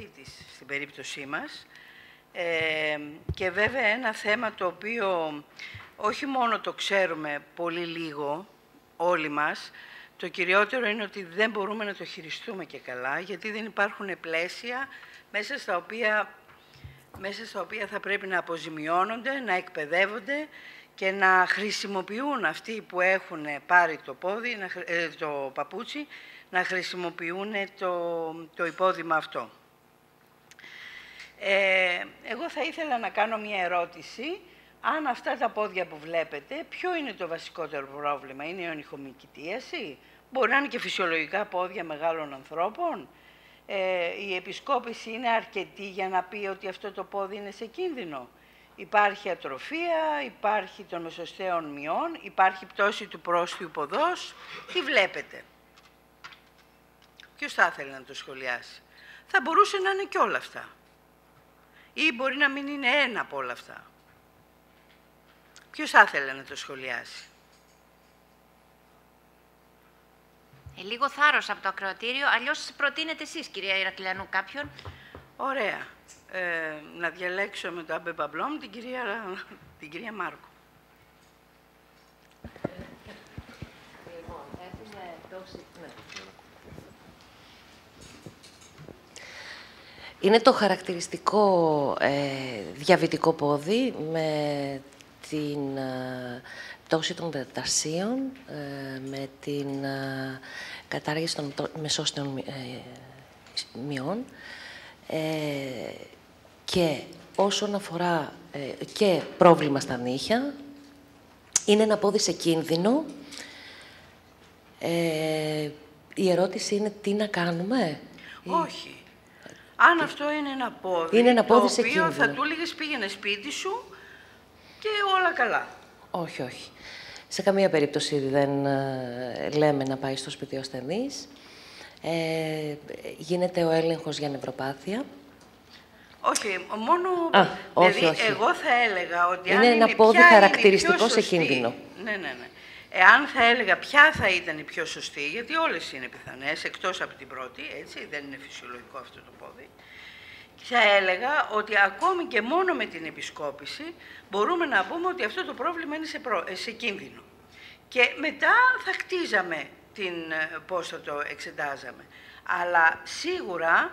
διαβήτης στην περίπτωσή μας. Ε, και βέβαια ένα θέμα το οποίο όχι μόνο το ξέρουμε πολύ λίγο όλοι μας, το κυριότερο είναι ότι δεν μπορούμε να το χειριστούμε και καλά, γιατί δεν υπάρχουν πλαίσια μέσα στα οποία, μέσα στα οποία θα πρέπει να αποζημιώνονται, να εκπαιδεύονται και να χρησιμοποιούν αυτοί που έχουν πάρει το, πόδι, ε, το παπούτσι, να χρησιμοποιούν το, το υπόδημα αυτό. Ε, εγώ θα ήθελα να κάνω μια ερώτηση. Αν αυτά τα πόδια που βλέπετε, ποιο είναι το βασικότερο πρόβλημα, είναι η ονυχομικητίαση, μπορεί να είναι και φυσιολογικά πόδια μεγάλων ανθρώπων; Ε, η επισκόπηση είναι αρκετή για να πει ότι αυτό το πόδι είναι σε κίνδυνο; Υπάρχει ατροφία, υπάρχει των μεσοστέων μειών, υπάρχει πτώση του πρόσθιου ποδός; Τι βλέπετε; Ποιος θα ήθελε να το σχολιάσει; Θα μπορούσε να είναι και όλα αυτά. Ή μπορεί να μην είναι ένα από όλα αυτά. Ποιος θα ήθελε να το σχολιάσει; Ε, λίγο θάρρος από το ακροατήριο, αλλιώς προτείνετε εσείς, κυρία Ηρακλιανού, κάποιον. Ωραία. Ε, να διαλέξω με το Άμπε Παμπλόμ την κυρία, την κυρία Μάρκο. Είναι το χαρακτηριστικό ε, διαβητικό πόδι με την ε, πτώση των μεταταρσίων, ε, με την ε, κατάργηση των μεσόστεων ε, μειών και όσον αφορά και πρόβλημα στα νύχια, είναι ένα πόδι σε κίνδυνο. η ερώτηση είναι τι να κάνουμε; Όχι. Αν αυτό είναι ένα πόδι, είναι ένα πόδι το οποίο θα του έλεγες πήγαινε σπίτι σου και όλα καλά. Όχι, όχι. Σε καμία περίπτωση δεν ε, λέμε να πάει στο σπίτι ο ασθενής. Ε, γίνεται ο έλεγχος για νευροπάθεια. Όχι, μόνο... Α, όχι, όχι. εγώ θα έλεγα ότι είναι αν είναι ένα πόδι χαρακτηριστικό σε κίνδυνο. Ναι, ναι, ναι. Εάν θα έλεγα ποια θα ήταν η πιο σωστή, γιατί όλες είναι πιθανές, εκτός από την πρώτη, έτσι, δεν είναι φυσιολογικό αυτό το πόδι, θα έλεγα ότι ακόμη και μόνο με την επισκόπηση μπορούμε να πούμε ότι αυτό το πρόβλημα είναι σε, σε κίνδυνο. Και μετά θα χτίζαμε την, ε, πώς θα το εξετάζαμε. Αλλά σίγουρα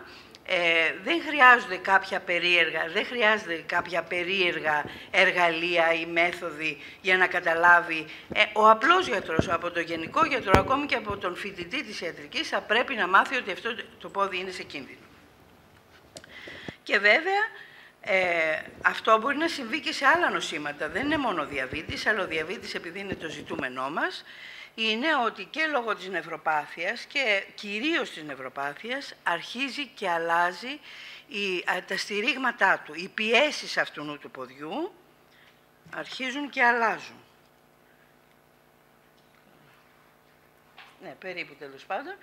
ε, δεν χρειάζονται κάποια περίεργα, δεν χρειάζεται κάποια περίεργα εργαλεία ή μέθοδοι για να καταλάβει. Ε, ο απλός γιατρός, από τον γενικό γιατρό, ακόμη και από τον φοιτητή της ιατρικής, θα πρέπει να μάθει ότι αυτό το πόδι είναι σε κίνδυνο. Και βέβαια, ε, αυτό μπορεί να συμβεί και σε άλλα νοσήματα. Δεν είναι μόνο ο διαβήτης, αλλά ο διαβήτης, επειδή είναι το ζητούμενό μας, είναι ότι και λόγω της νευροπάθειας και κυρίως της νευροπάθειας αρχίζει και αλλάζει η, τα στηρίγματά του. Οι πιέσεις αυτού του ποδιού αρχίζουν και αλλάζουν. Ναι, περίπου τέλος πάντων.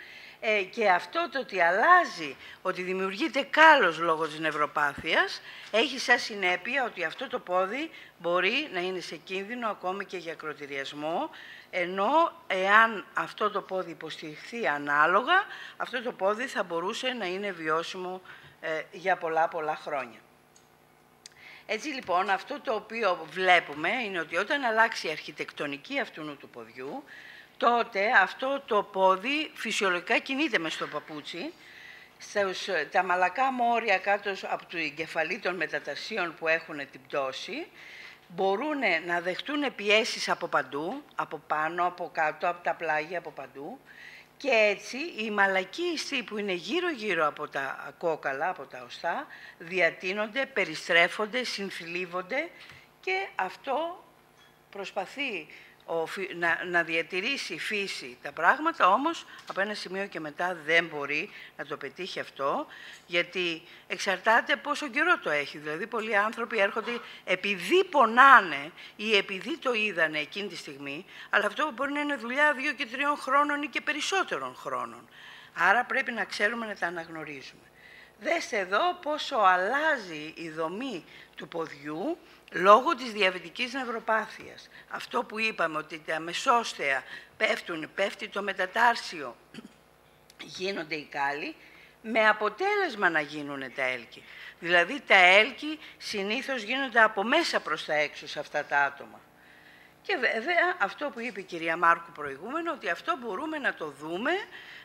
Ε, και αυτό το ότι αλλάζει, ότι δημιουργείται κάλος λόγω της νευροπάθειας, έχει σαν συνέπεια ότι αυτό το πόδι μπορεί να είναι σε κίνδυνο ακόμη και για κροτηριασμό, ενώ εάν αυτό το πόδι υποστηριχθεί ανάλογα, αυτό το πόδι θα μπορούσε να είναι βιώσιμο ε, για πολλά πολλά χρόνια. Έτσι λοιπόν, αυτό το οποίο βλέπουμε είναι ότι όταν αλλάξει η αρχιτεκτονική αυτού του ποδιού, τότε αυτό το πόδι φυσιολογικά κινείται μες στο παπούτσι, στους, τα μαλακά μόρια κάτω από την κεφαλή των μετατασίων που έχουν την πτώση, μπορούν να δεχτούν πιέσεις από παντού, από πάνω, από κάτω, από τα πλάγια, από παντού, και έτσι οι μαλακοί ιστοί που είναι γύρω-γύρω από τα κόκαλα, από τα οστά, διατείνονται, περιστρέφονται, συνθλίβονται και αυτό προσπαθεί να, να διατηρήσει η φύση τα πράγματα, όμως από ένα σημείο και μετά δεν μπορεί να το πετύχει αυτό, γιατί εξαρτάται πόσο καιρό το έχει. Δηλαδή, πολλοί άνθρωποι έρχονται επειδή πονάνε ή επειδή το είδανε εκείνη τη στιγμή, αλλά αυτό μπορεί να είναι δουλειά δύο και τριών χρόνων ή και περισσότερων χρόνων. Άρα πρέπει να ξέρουμε να τα αναγνωρίζουμε. Δέστε εδώ πόσο αλλάζει η δομή του ποδιού λόγω της διαβητικής νευροπάθειας. Αυτό που είπαμε ότι τα μεσόστεα πέφτουν, πέφτει το μετατάρσιο, γίνονται οι κάλοι, με αποτέλεσμα να γίνουν τα έλκη. Δηλαδή τα έλκη συνήθως γίνονται από μέσα προς τα έξω σε αυτά τα άτομα. Και βέβαια αυτό που είπε η κυρία Μάρκου προηγούμενο, ότι αυτό μπορούμε να το δούμε,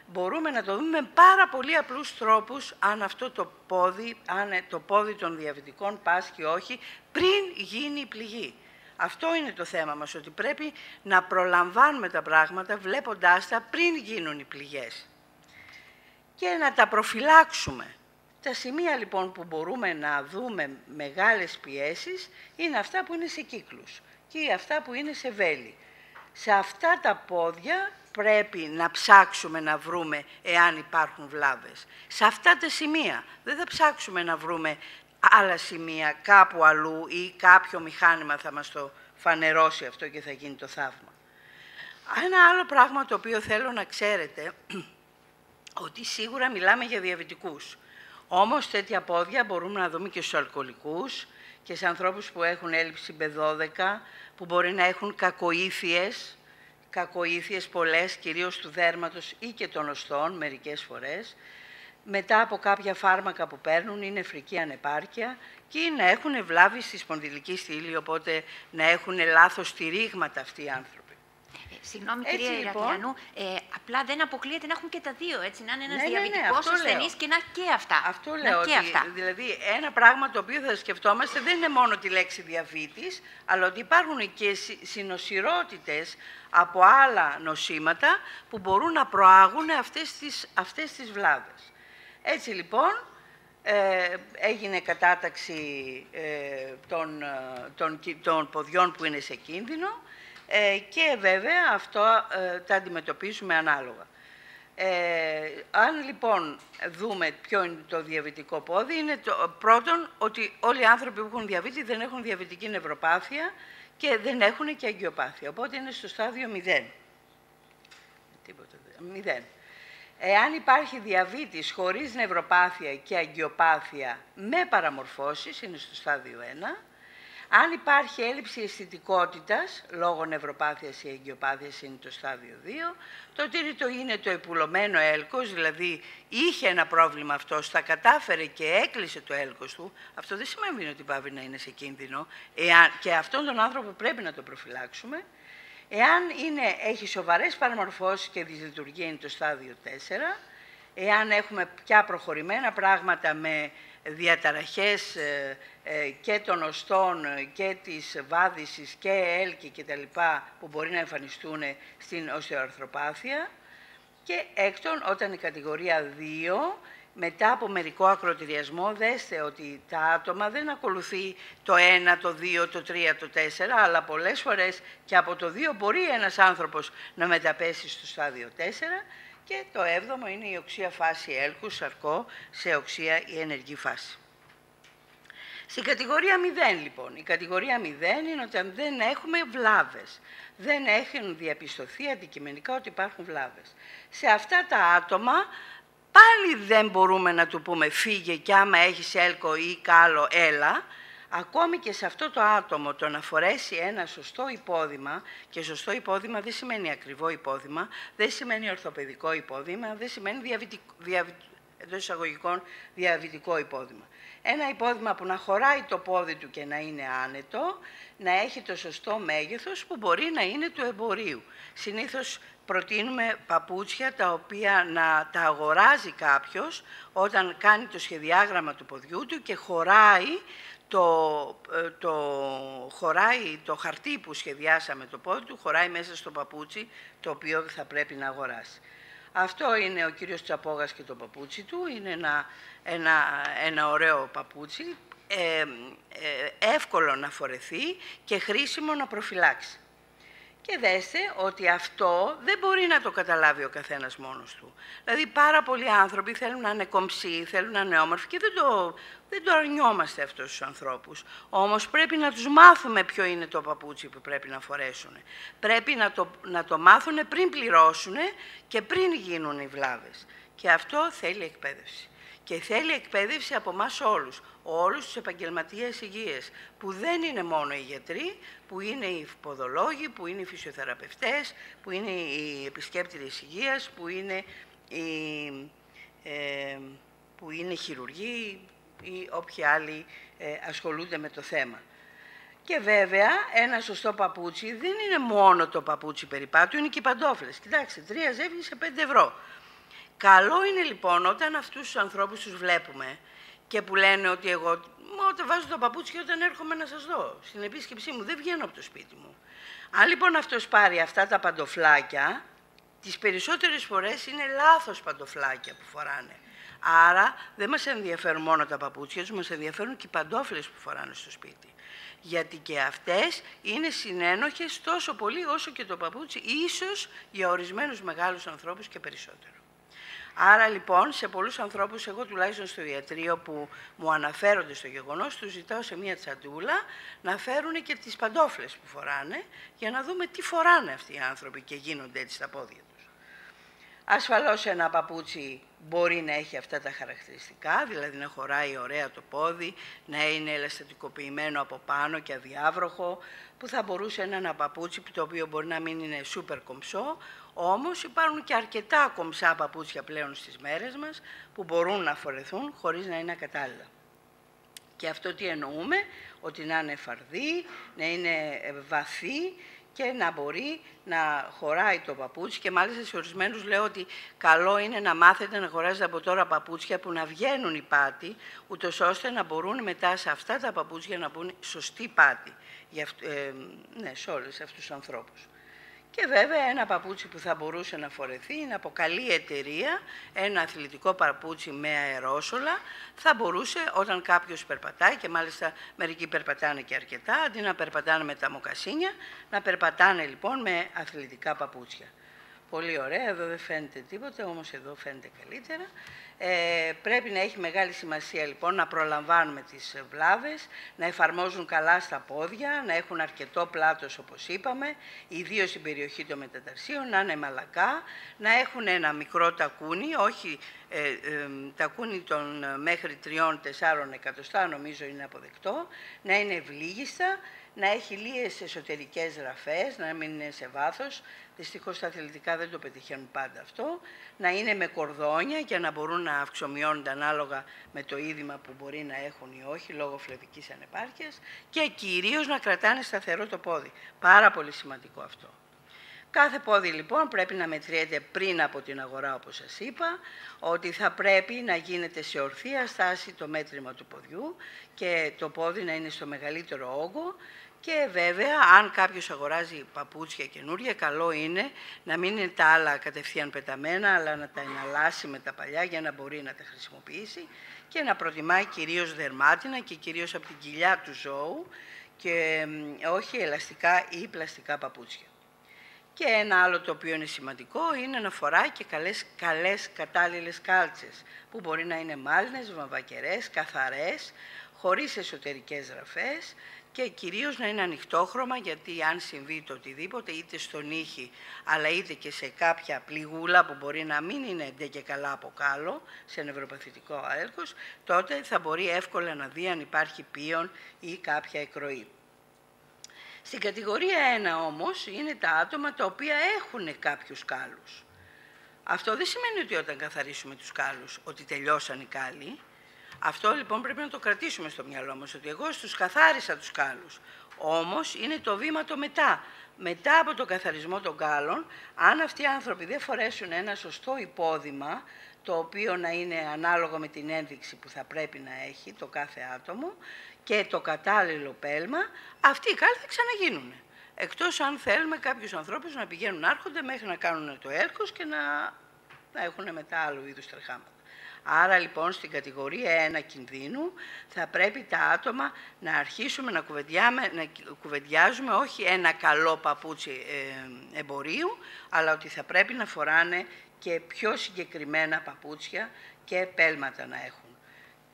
μπορούμε να το δούμε με πάρα πολύ απλούς τρόπους, αν αυτό το πόδι, αν το πόδι των διαβητικών πάσχει όχι, πριν γίνει η πληγή. Αυτό είναι το θέμα μας, ότι πρέπει να προλαμβάνουμε τα πράγματα βλέποντάς τα πριν γίνουν οι πληγές. Και να τα προφυλάξουμε. Τα σημεία λοιπόν που μπορούμε να δούμε μεγάλες πιέσεις είναι αυτά που είναι σε κύκλους και αυτά που είναι σε βέλη. Σε αυτά τα πόδια πρέπει να ψάξουμε να βρούμε εάν υπάρχουν βλάβες. Σε αυτά τα σημεία δεν θα ψάξουμε να βρούμε άλλα σημεία κάπου αλλού ή κάποιο μηχάνημα θα μας το φανερώσει αυτό και θα γίνει το θαύμα. Ένα άλλο πράγμα το οποίο θέλω να ξέρετε, ότι σίγουρα μιλάμε για διαβητικούς. Όμως τέτοια πόδια μπορούμε να δούμε και στους αλκοολικούς και σε ανθρώπους που έχουν έλλειψη B12, που μπορεί να έχουν κακοήθειες, κακοήθειες πολλές, κυρίως του δέρματος ή και των οστών μερικές φορές, μετά από κάποια φάρμακα που παίρνουν είναι φρική ανεπάρκεια και να έχουν βλάβη στη σπονδυλική στήλη, οπότε να έχουν λάθος στηρίγματα αυτοί οι άνθρωποι. Συγγνώμη, έτσι, κυρία λοιπόν, Ηρακλιανού, ε, απλά δεν αποκλείεται να έχουν και τα δύο, έτσι, να είναι ένας ναι, διαβητικός ναι, ναι, ασθενής και να και αυτά. Αυτό λέω, και αυτά. δηλαδή ένα πράγμα το οποίο θα σκεφτόμαστε δεν είναι μόνο τη λέξη διαβήτης, αλλά ότι υπάρχουν και συνοσυρότητες από άλλα νοσήματα που μπορούν να προάγουν αυτές τις, αυτές τις βλάβες. Έτσι λοιπόν, ε, έγινε κατάταξη ε, των, ε, των, των ποδιών που είναι σε κίνδυνο, ε, και βέβαια αυτό ε, τα αντιμετωπίζουμε ανάλογα. Ε, αν λοιπόν δούμε ποιο είναι το διαβητικό πόδι, είναι το πρώτον ότι όλοι οι άνθρωποι που έχουν διαβήτη δεν έχουν διαβητική νευροπάθεια και δεν έχουν και αγκιοπάθεια. Οπότε είναι στο στάδιο 0. Τίποτα, 0. Εάν υπάρχει διαβήτης χωρίς νευροπάθεια και αγκιοπάθεια με παραμορφώσεις, είναι στο στάδιο 1. Αν υπάρχει έλλειψη αισθητικότητας, λόγω νευροπάθειας ή εγκυοπάθειας είναι το στάδιο 2, το τρίτο είναι το επουλωμένο έλκος, δηλαδή είχε ένα πρόβλημα αυτός, τα κατάφερε και έκλεισε το έλκος του, αυτό δεν σημαίνει ότι πάει να είναι σε κίνδυνο εάν, και αυτόν τον άνθρωπο πρέπει να το προφυλάξουμε. Εάν είναι, έχει σοβαρές παραμορφώσεις και δυσλειτουργία είναι το στάδιο 4, εάν έχουμε πια προχωρημένα πράγματα με διαταραχές ε, ε, και των οστών και της βάδισης και έλκη και τα λοιπά που μπορεί να εμφανιστούν στην οστεοαρθροπάθεια. Και έκτον όταν η κατηγορία 2 μετά από μερικό ακροτηριασμό δέστε ότι τα άτομα δεν ακολουθεί το 1, το 2, το 3, το 4 αλλά πολλές φορές και από το 2 μπορεί ένας άνθρωπος να μεταπέσει στο στάδιο 4 και το έβδομο είναι η οξία φάση έλκου, σαρκό, σε οξία η ενεργή φάση. Στην κατηγορία 0 λοιπόν, η κατηγορία 0 είναι όταν δεν έχουμε βλάβες. Δεν έχουν διαπιστωθεί αντικειμενικά ότι υπάρχουν βλάβες. Σε αυτά τα άτομα πάλι δεν μπορούμε να του πούμε φύγε και άμα έχεις έλκο ή κάλο έλα, ακόμη και σε αυτό το άτομο το να φορέσει ένα σωστό υπόδημα, και σωστό υπόδημα δεν σημαίνει ακριβό υπόδημα, δεν σημαίνει ορθοπαιδικό υπόδημα, δεν σημαίνει διαβητικό, εντός εισαγωγικών διαβητικό υπόδημα. Ένα υπόδημα που να χωράει το πόδι του και να είναι άνετο, να έχει το σωστό μέγεθος που μπορεί να είναι του εμπορίου. Συνήθως προτείνουμε παπούτσια τα οποία να τα αγοράζει κάποιος όταν κάνει το σχεδιάγραμμα του ποδιού του και χωράει το, ε, το, χωράει το χαρτί που σχεδιάσαμε το πόδι του, χωράει μέσα στο παπούτσι το οποίο θα πρέπει να αγοράσει. Αυτό είναι ο κύριος Τσαπόγας και το παπούτσι του, είναι ένα, ένα, ένα ωραίο παπούτσι, ε, ε, εύκολο να φορεθεί και χρήσιμο να προφυλάξει. Και δέστε ότι αυτό δεν μπορεί να το καταλάβει ο καθένας μόνος του. Δηλαδή πάρα πολλοί άνθρωποι θέλουν να είναι κομψοί, θέλουν να είναι όμορφοι και δεν το, δεν το αρνιόμαστε αυτούς τους ανθρώπους. Όμως πρέπει να τους μάθουμε ποιο είναι το παπούτσι που πρέπει να φορέσουν. Πρέπει να το, να το μάθουν πριν πληρώσουν και πριν γίνουν οι βλάβες. Και αυτό θέλει εκπαίδευση. Και θέλει εκπαίδευση από εμάς όλους, όλους τους επαγγελματίες υγείας, που δεν είναι μόνο οι γιατροί, που είναι οι ποδολόγοι, που είναι οι φυσιοθεραπευτές, που είναι οι επισκέπτες υγείας, που είναι οι, ε, που είναι χειρουργοί ή όποιοι άλλοι ε, ασχολούνται με το θέμα. Και βέβαια, ένα σωστό παπούτσι δεν είναι μόνο το παπούτσι περιπάτου, είναι και οι παντόφλες. Κοιτάξτε, τρία ζεύγη σε 5 ευρώ. Καλό είναι λοιπόν όταν αυτούς τους ανθρώπους τους βλέπουμε και που λένε ότι εγώ όταν βάζω το παπούτσι και όταν έρχομαι να σας δω στην επίσκεψή μου, δεν βγαίνω από το σπίτι μου. Αν λοιπόν αυτός πάρει αυτά τα παντοφλάκια, τις περισσότερες φορές είναι λάθος παντοφλάκια που φοράνε. Άρα δεν μας ενδιαφέρουν μόνο τα παπούτσια τους, μας ενδιαφέρουν και οι παντόφλες που φοράνε στο σπίτι. Γιατί και αυτές είναι συνένοχες τόσο πολύ όσο και το παπούτσι, ίσως για ορισμένους μεγάλους ανθρώπους και περισσότερο. Άρα λοιπόν σε πολλούς ανθρώπους, εγώ τουλάχιστον στο ιατρείο που μου αναφέρονται στο γεγονός, τους ζητάω σε μία τσαντούλα να φέρουν και τις παντόφλες που φοράνε για να δούμε τι φοράνε αυτοί οι άνθρωποι και γίνονται έτσι στα πόδια τους. Ασφαλώς ένα παπούτσι μπορεί να έχει αυτά τα χαρακτηριστικά, δηλαδή να χωράει ωραία το πόδι, να είναι ελαστατικοποιημένο από πάνω και αδιάβροχο, που θα μπορούσε να είναι ένα παπούτσι το οποίο μπορεί να μην είναι σούπερ κομψό, όμως υπάρχουν και αρκετά κομψά παπούτσια πλέον στις μέρες μας που μπορούν να φορεθούν χωρίς να είναι ακατάλληλα. Και αυτό τι εννοούμε, ότι να είναι φαρδί, να είναι βαθύ και να μπορεί να χωράει το παπούτσι και μάλιστα σε ορισμένους λέω ότι καλό είναι να μάθετε να χωράζετε από τώρα παπούτσια που να βγαίνουν οι πάτοι, ούτως ώστε να μπορούν μετά σε αυτά τα παπούτσια να μπουν σωστή πάτη για, ε, ναι, σε όλους αυτούς τους ανθρώπους. Και βέβαια ένα παπούτσι που θα μπορούσε να φορεθεί είναι από καλή εταιρεία, ένα αθλητικό παπούτσι με αερόσολα, θα μπορούσε όταν κάποιος περπατάει, και μάλιστα μερικοί περπατάνε και αρκετά, αντί να περπατάνε με τα μοκασίνια, να περπατάνε λοιπόν με αθλητικά παπούτσια. Πολύ ωραία, εδώ δεν φαίνεται τίποτα, όμως εδώ φαίνεται καλύτερα. Ε, πρέπει να έχει μεγάλη σημασία λοιπόν να προλαμβάνουμε τις βλάβες, να εφαρμόζουν καλά στα πόδια, να έχουν αρκετό πλάτος όπως είπαμε, ιδίως στην περιοχή των μεταταρσίων, να είναι μαλακά, να έχουν ένα μικρό τακούνι, όχι ε, ε, τακούνι των μέχρι 3-4 εκατοστά νομίζω είναι αποδεκτό, να είναι ευλίγιστα, να έχει λίγες εσωτερικές ραφές, να μην είναι σε βάθος, δυστυχώς τα αθλητικά δεν το πετυχαίνουν πάντα αυτό, να είναι με κορδόνια και να μπορούν να αυξομοιώνονται ανάλογα με το είδημα που μπορεί να έχουν ή όχι, λόγω φλεβικής ανεπάρκειας και κυρίως να κρατάνε σταθερό το πόδι. Πάρα πολύ σημαντικό αυτό. Κάθε πόδι λοιπόν πρέπει να μετριέται πριν από την αγορά όπως σας είπα, ότι θα πρέπει να γίνεται σε ορθία στάση το μέτρημα του ποδιού και το πόδι να είναι στο μεγαλύτερο όγκο και βέβαια, αν κάποιος αγοράζει παπούτσια καινούρια, καλό είναι να μην είναι τα άλλα κατευθείαν πεταμένα, αλλά να τα εναλλάσσει με τα παλιά για να μπορεί να τα χρησιμοποιήσει και να προτιμάει κυρίως δερμάτινα και κυρίως από την κοιλιά του ζώου και όχι ελαστικά ή πλαστικά παπούτσια. Και ένα άλλο το οποίο είναι σημαντικό είναι να φοράει και καλές, καλές κατάλληλες κάλτσες, που μπορεί να είναι μάλινες, βαμβακερές, καθαρές, χωρίς εσωτερικές ραφές, και κυρίως να είναι ανοιχτόχρωμα γιατί αν συμβεί το οτιδήποτε είτε στον ήχη αλλά είτε και σε κάποια πληγούλα που μπορεί να μην είναι ντε και καλά από κάλο σε νευροπαθητικό αέλκος τότε θα μπορεί εύκολα να δει αν υπάρχει πίον ή κάποια εκροή. Στην κατηγορία 1 όμως είναι τα άτομα τα οποία έχουν κάποιους κάλους. Αυτό δεν σημαίνει ότι όταν καθαρίσουμε τους κάλους ότι τελειώσαν οι κάλοι, αυτό λοιπόν πρέπει να το κρατήσουμε στο μυαλό μας, ότι εγώ στους καθάρισα τους κάλους. Όμως είναι το βήμα το μετά. Μετά από το καθαρισμό των κάλων, αν αυτοί οι άνθρωποι δεν φορέσουν ένα σωστό υπόδημα, το οποίο να είναι ανάλογο με την ένδειξη που θα πρέπει να έχει το κάθε άτομο και το κατάλληλο πέλμα, αυτοί οι κάλοι θα ξαναγίνουν. Εκτός αν θέλουμε κάποιους ανθρώπους να πηγαίνουν άρχονται μέχρι να κάνουν το έρκος και να, να έχουν μετά άλλου είδους τρεχάματα. Άρα λοιπόν στην κατηγορία 1 κινδύνου θα πρέπει τα άτομα να αρχίσουμε να, να κουβεντιάζουμε όχι ένα καλό παπούτσι ε, εμπορίου, αλλά ότι θα πρέπει να φοράνε και πιο συγκεκριμένα παπούτσια και πέλματα να έχουν.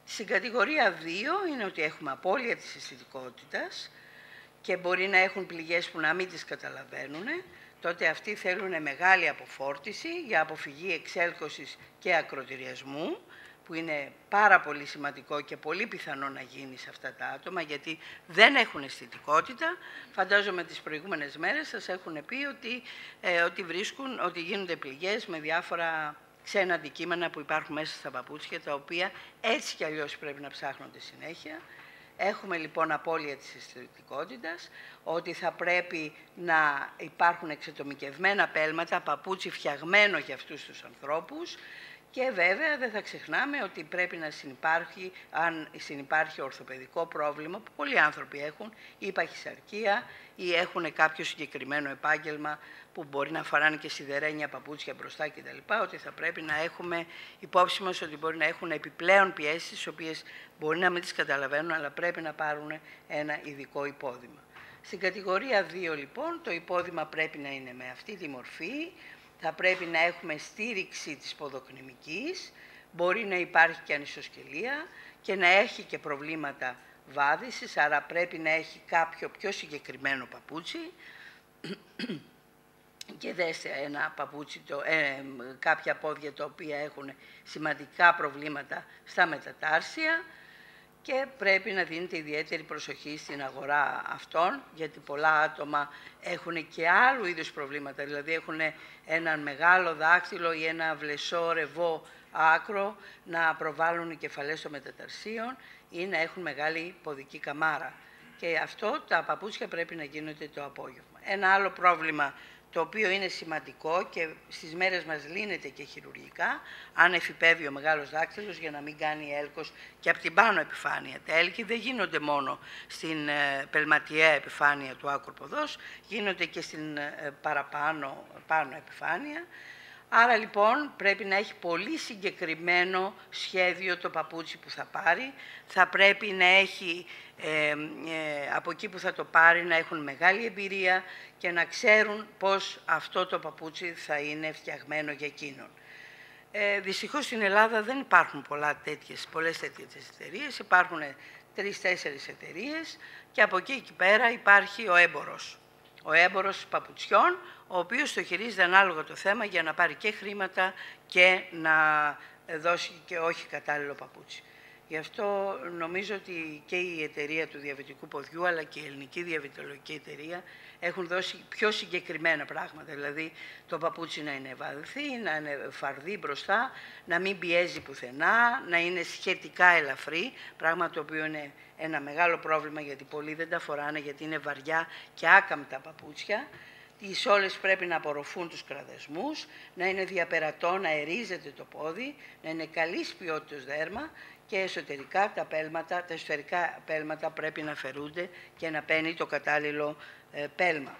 Στην κατηγορία 2 είναι ότι έχουμε απώλεια της αισθητικότητας και μπορεί να έχουν πληγές που να μην τις καταλαβαίνουν, τότε αυτοί θέλουν μεγάλη αποφόρτιση για αποφυγή εξέλκωσης και ακροτηριασμού, που είναι πάρα πολύ σημαντικό και πολύ πιθανό να γίνει σε αυτά τα άτομα, γιατί δεν έχουν αισθητικότητα. Φαντάζομαι τις προηγούμενες μέρες σας έχουν πει ότι, ε, ότι βρίσκουν, ότι γίνονται πληγές με διάφορα ξένα αντικείμενα που υπάρχουν μέσα στα παπούτσια, τα οποία έτσι κι αλλιώς πρέπει να ψάχνονται συνέχεια. Έχουμε λοιπόν απώλεια της αισθητικότητας, ότι θα πρέπει να υπάρχουν εξατομικευμένα πέλματα, παπούτσι φτιαγμένο για αυτούς τους ανθρώπους, και βέβαια δεν θα ξεχνάμε ότι πρέπει να συνεπάρχει, αν συνεπάρχει ορθοπαιδικό πρόβλημα που πολλοί άνθρωποι έχουν, ή παχυσαρκία ή έχουν κάποιο συγκεκριμένο επάγγελμα που μπορεί να φοράνε και σιδερένια παπούτσια μπροστά κτλ. Ότι θα πρέπει να έχουμε υπόψη μας ότι μπορεί να έχουν επιπλέον πιέσεις, τις οποίες μπορεί να μην τις καταλαβαίνουν, αλλά πρέπει να πάρουν ένα ειδικό υπόδημα. Στην κατηγορία 2 λοιπόν το υπόδημα πρέπει να είναι με αυτή τη μορφή, θα πρέπει να έχουμε στήριξη της ποδοκνημικής, μπορεί να υπάρχει και ανισοσκελία και να έχει και προβλήματα βάδισης, άρα πρέπει να έχει κάποιο πιο συγκεκριμένο παπούτσι. Και δέστε ένα παπούτσι, το, ε, κάποια πόδια τα οποία έχουν σημαντικά προβλήματα στα μετατάρσια, και πρέπει να δίνετε ιδιαίτερη προσοχή στην αγορά αυτών, γιατί πολλά άτομα έχουν και άλλου είδους προβλήματα, δηλαδή έχουν ένα μεγάλο δάχτυλο ή ένα βλεσό ρεβό άκρο να προβάλλουν κεφαλές των μεταταρσίων ή να έχουν μεγάλη ποδική καμάρα. Και αυτό τα παπούτσια πρέπει να γίνονται το απόγευμα. Ένα άλλο πρόβλημα το οποίο είναι σημαντικό και στις μέρες μας λύνεται και χειρουργικά, αν εφηπεύει ο μεγάλος δάκτυλος για να μην κάνει έλκος και από την πάνω επιφάνεια. Τα έλκη δεν γίνονται μόνο στην ε, πελματιαία επιφάνεια του άκρου ποδός, γίνονται και στην ε, παραπάνω πάνω επιφάνεια. Άρα λοιπόν πρέπει να έχει πολύ συγκεκριμένο σχέδιο το παπούτσι που θα πάρει. Θα πρέπει να έχει ε, ε, από εκεί που θα το πάρει να έχουν μεγάλη εμπειρία και να ξέρουν πώς αυτό το παπούτσι θα είναι φτιαγμένο για εκείνον. Ε, δυστυχώς στην Ελλάδα δεν υπάρχουν πολλά τέτοιες, πολλές τέτοιες εταιρείες. Υπάρχουν τρεις-τέσσερις εταιρείες και από εκεί και πέρα υπάρχει ο έμπορος. Ο έμπορος παπουτσιών, ο οποίος το χειρίζεται ανάλογα το θέμα για να πάρει και χρήματα και να δώσει και όχι κατάλληλο παπούτσι. Γι' αυτό νομίζω ότι και η εταιρεία του διαβητικού ποδιού αλλά και η ελληνική διαβητολογική εταιρεία έχουν δώσει πιο συγκεκριμένα πράγματα. Δηλαδή το παπούτσι να είναι βαδθή, να είναι φαρδί μπροστά, να μην πιέζει πουθενά, να είναι σχετικά ελαφρύ, πράγμα το οποίο είναι ένα μεγάλο πρόβλημα γιατί πολλοί δεν τα φοράνε γιατί είναι βαριά και άκαμπτα παπούτσια. Οι σόλες πρέπει να απορροφούν τους κραδεσμούς, να είναι διαπερατό, να ερίζεται το πόδι, να είναι καλής ποιότητας δέρμα και εσωτερικά τα πέλματα, τα εσωτερικά πέλματα πρέπει να φερούνται και να παίρνει το κατάλληλο ε, πέλμα.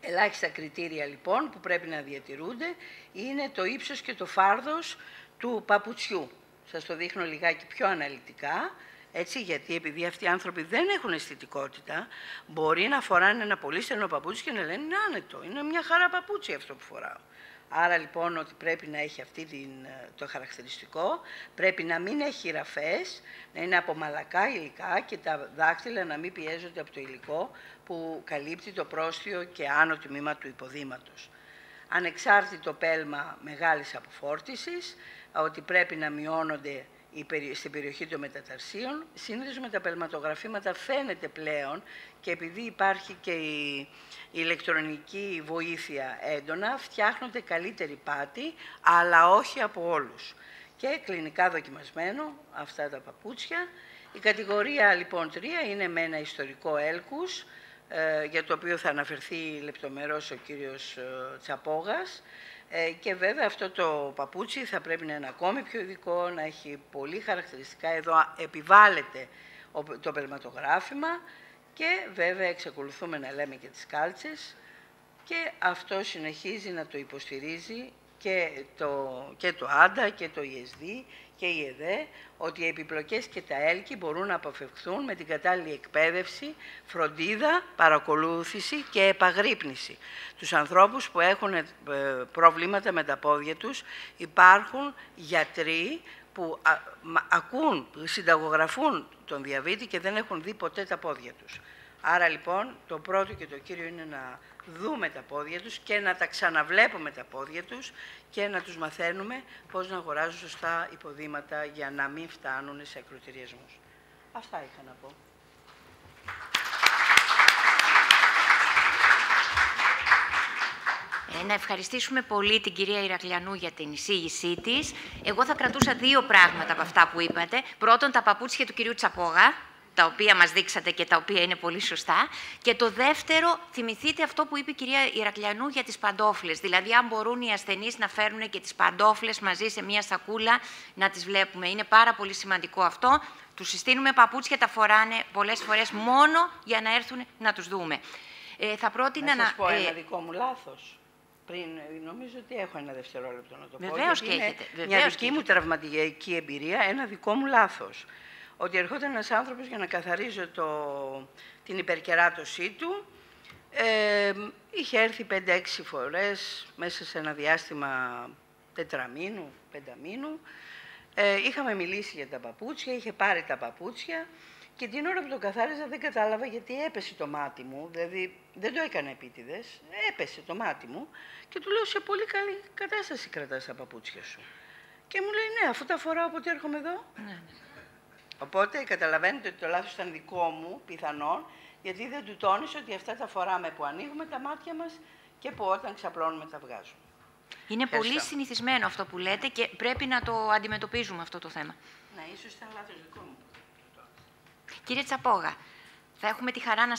Ελάχιστα κριτήρια λοιπόν που πρέπει να διατηρούνται είναι το ύψος και το φάρδος του παπουτσιού. Σας το δείχνω λιγάκι πιο αναλυτικά, έτσι, γιατί επειδή αυτοί οι άνθρωποι δεν έχουν αισθητικότητα, μπορεί να φοράνε ένα πολύ στενό παπούτσι και να λένε είναι άνετο, είναι μια χαρά παπούτσι αυτό που φοράω. Άρα λοιπόν ότι πρέπει να έχει αυτή την, το χαρακτηριστικό, πρέπει να μην έχει ραφές, να είναι από μαλακά υλικά και τα δάχτυλα να μην πιέζονται από το υλικό που καλύπτει το πρόστιο και άνω τμήμα του υποδήματος. Ανεξάρτητο πέλμα μεγάλης αποφόρτισης, ότι πρέπει να μειώνονται στην περιοχή των μεταταρσίων. Συνήθως με τα πελματογραφήματα φαίνεται πλέον και επειδή υπάρχει και η ηλεκτρονική βοήθεια έντονα, φτιάχνονται καλύτερη πάτη, αλλά όχι από όλους. Και κλινικά δοκιμασμένο αυτά τα παπούτσια. Η κατηγορία λοιπόν 3 είναι με ένα ιστορικό έλκους, ε, για το οποίο θα αναφερθεί λεπτομερώς ο κύριος ε, Τσαπόγας. Ε, και βέβαια αυτό το παπούτσι θα πρέπει να είναι ακόμη πιο ειδικό, να έχει πολύ χαρακτηριστικά. Εδώ επιβάλλεται το περματογράφημα και βέβαια εξακολουθούμε να λέμε και τις κάλτσες και αυτό συνεχίζει να το υποστηρίζει και το, και το ΆΝΤΑ και το ESD και η ΕΔΕ ότι οι επιπλοκές και τα έλκη μπορούν να αποφευχθούν με την κατάλληλη εκπαίδευση, φροντίδα, παρακολούθηση και επαγρύπνηση. Τους ανθρώπους που έχουν ε, προβλήματα με τα πόδια τους υπάρχουν γιατροί που ακούν, συνταγογραφούν τον διαβήτη και δεν έχουν δει ποτέ τα πόδια τους. Άρα λοιπόν το πρώτο και το κύριο είναι να δούμε τα πόδια τους και να τα ξαναβλέπουμε τα πόδια τους και να τους μαθαίνουμε πώς να αγοράζουν σωστά υποδήματα για να μην φτάνουν σε ακροτηριασμούς. Αυτά είχα να πω. Ε, να ευχαριστήσουμε πολύ την κυρία Ηρακλιανού για την εισήγησή της. Εγώ θα κρατούσα δύο πράγματα από αυτά που είπατε. Πρώτον, τα παπούτσια του κυρίου Τσαπόγα, τα οποία μας δείξατε και τα οποία είναι πολύ σωστά. Και το δεύτερο, θυμηθείτε αυτό που είπε η κυρία Ηρακλιανού για τις παντόφλες. Δηλαδή, αν μπορούν οι ασθενείς να φέρουν και τις παντόφλες μαζί σε μία σακούλα, να τις βλέπουμε. Είναι πάρα πολύ σημαντικό αυτό. Τους συστήνουμε παπούτσια, τα φοράνε πολλές φορές μόνο για να έρθουν να τους δούμε. Ε, θα πρότεινα να... να... σας πω ε, ένα δικό μου λάθος. Πριν, ε, νομίζω ότι έχω ένα δευτερόλεπτο να το πω. Βεβαίως γιατί και είναι έχετε, Μια βεβαίως δική και μου έχετε. τραυματική εμπειρία, ένα δικό μου λάθος. Ότι ερχόταν ένας άνθρωπος για να καθαρίζω το, την υπερκεράτωσή του. Ε, είχε έρθει 5-6 φορές μέσα σε ένα διάστημα τετραμήνου, πενταμήνου. Ε, είχαμε μιλήσει για τα παπούτσια, είχε πάρει τα παπούτσια και την ώρα που το καθάριζα δεν κατάλαβα γιατί έπεσε το μάτι μου, δηλαδή δεν το έκανα επίτηδες, έπεσε το μάτι μου και του λέω σε πολύ καλή κατάσταση κρατάς τα παπούτσια σου. Και μου λέει ναι, αφού τα φοράω όποτε έρχομαι εδώ. Ναι. Οπότε καταλαβαίνετε ότι το λάθος ήταν δικό μου, πιθανόν, γιατί δεν του τόνισε ότι αυτά τα φοράμε που ανοίγουμε τα μάτια μας και που όταν ξαπλώνουμε τα βγάζουμε. Είναι Ευχαριστώ. πολύ συνηθισμένο αυτό που λέτε και πρέπει να το αντιμετωπίζουμε αυτό το θέμα. Ναι, ίσως ήταν λάθος δικό μου. Κύριε Τσαπόγα, θα έχουμε τη χαρά να